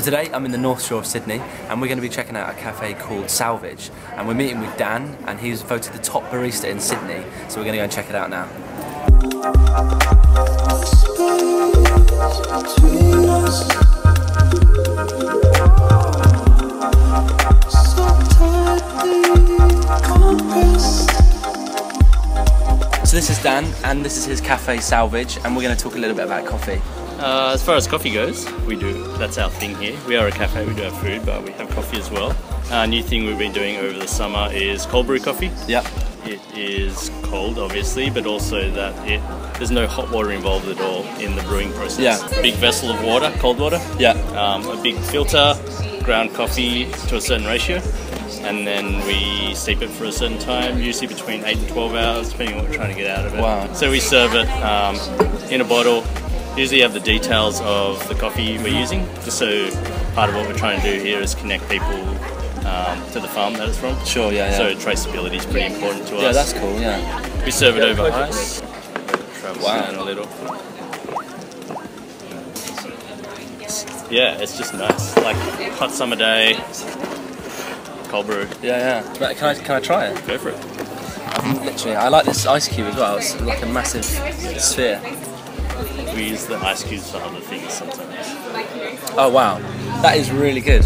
today I'm in the North Shore of Sydney and we're going to be checking out a cafe called Salvage and we're meeting with Dan and he's voted the top barista in Sydney so we're going to go and check it out now. So this is Dan and this is his cafe Salvage and we're going to talk a little bit about coffee. Uh, as far as coffee goes, we do. That's our thing here. We are a cafe, we do have food, but we have coffee as well. A new thing we've been doing over the summer is cold brew coffee. Yeah. It is cold, obviously, but also that it there's no hot water involved at all in the brewing process. Yeah. Big vessel of water, cold water. Yeah. Um, a big filter, ground coffee to a certain ratio, and then we steep it for a certain time, usually between 8 and 12 hours, depending on what we're trying to get out of it. Wow. So we serve it um, in a bottle. Usually have the details of the coffee we're using, just so part of what we're trying to do here is connect people um, to the farm that it's from. Sure, yeah, yeah. So traceability is pretty important to us. Yeah, that's cool, yeah. We serve it over ice. Travel Wow. down a little. Yeah, it's just nice. Like hot summer day, cold brew. Yeah, yeah. But Can I, can I try it? Go for it. Literally, I like this ice cube as well. It's like a massive sphere. We use the ice cubes for other things sometimes. Oh wow, that is really good.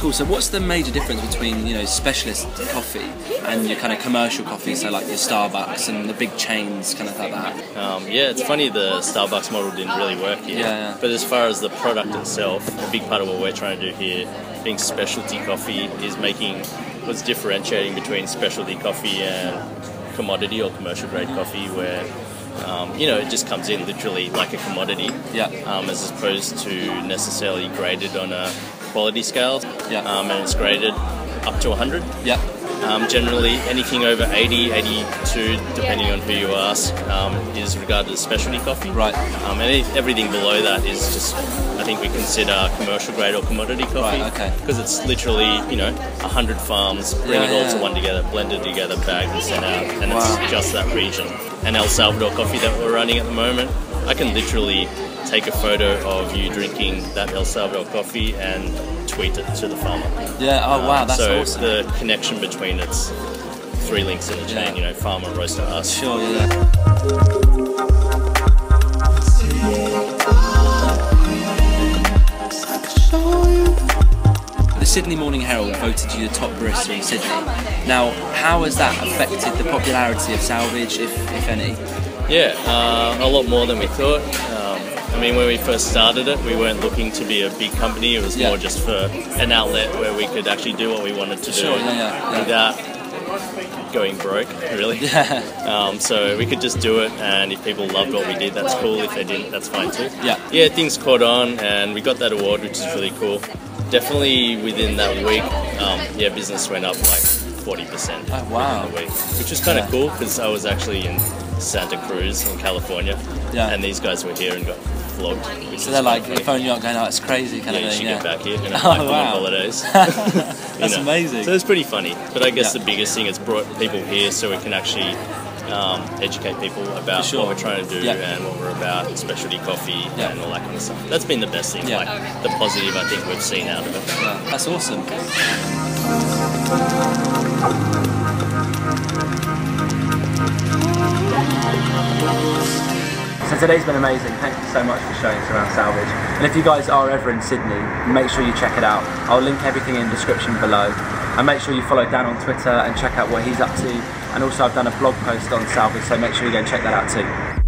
Cool. So, what's the major difference between you know specialist coffee and your kind of commercial coffee? So, like your Starbucks and the big chains, kind of like that. Um, yeah, it's funny the Starbucks model didn't really work here. Yeah, yeah. But as far as the product itself, a big part of what we're trying to do here, being specialty coffee, is making what's differentiating between specialty coffee and commodity or commercial grade coffee, where um, you know it just comes in literally like a commodity, Yeah. um, as opposed to necessarily graded on a quality scale. Yeah. Um, and it's graded up to 100. Yeah. Um, generally, anything over 80, 82, depending on who you ask, um, is regarded as specialty coffee. Right. Um, and everything below that is just, I think we consider commercial grade or commodity coffee. Right, okay. Because it's literally, you know, 100 farms, bring Yeah, it all yeah. to one together, blended together, bagged and sent out. And Wow. it's just that region. And El Salvador coffee that we're running at the moment, I can literally take a photo of you drinking that El Salvador coffee and tweet it to the farmer. Yeah. Oh wow, that's so awesome. the connection between it's three links in the chain, Yeah. you know, farmer, roaster, us. Sure. Yeah. The Sydney Morning Herald voted you the top barista in Sydney. Now, how has that affected the popularity of Salvage, if, if any? Yeah, uh, a lot more than we thought. Um, I mean, when we first started it, we weren't looking to be a big company. It was Yeah. more just for an outlet where we could actually do what we wanted to do Sure, yeah, yeah, without going broke, really. Yeah. Um, so we could just do it, and if people loved what we did, that's cool. If they didn't, that's fine too. Yeah. Yeah, things caught on, and we got that award, which is really cool. Definitely within that week, um, yeah, business went up like 40% Oh, wow. within the week, which was kind of cool because I was actually in Santa Cruz in California, Yeah. and these guys were here and got So they're like, funny. phoning you up going, oh, it's crazy kind Yeah, of you thing. should Yeah. get back here. You know, Oh, on wow. holidays. That's know. amazing. So it's pretty funny. But I guess Yeah. the biggest thing, it's brought people here so we can actually um, educate people about sure. what we're trying to do Yeah. and what we're about, specialty coffee Yeah. and all that kind of stuff. That's been the best thing, Yeah. like the positive I think we've seen out of it. That's awesome. Today's been amazing. Thank you so much for showing us around Salvage. And if you guys are ever in Sydney, make sure you check it out. I'll link everything in the description below. And make sure you follow Dan on Twitter and check out what he's up to. And also I've done a blog post on Salvage, so make sure you go and check that out too.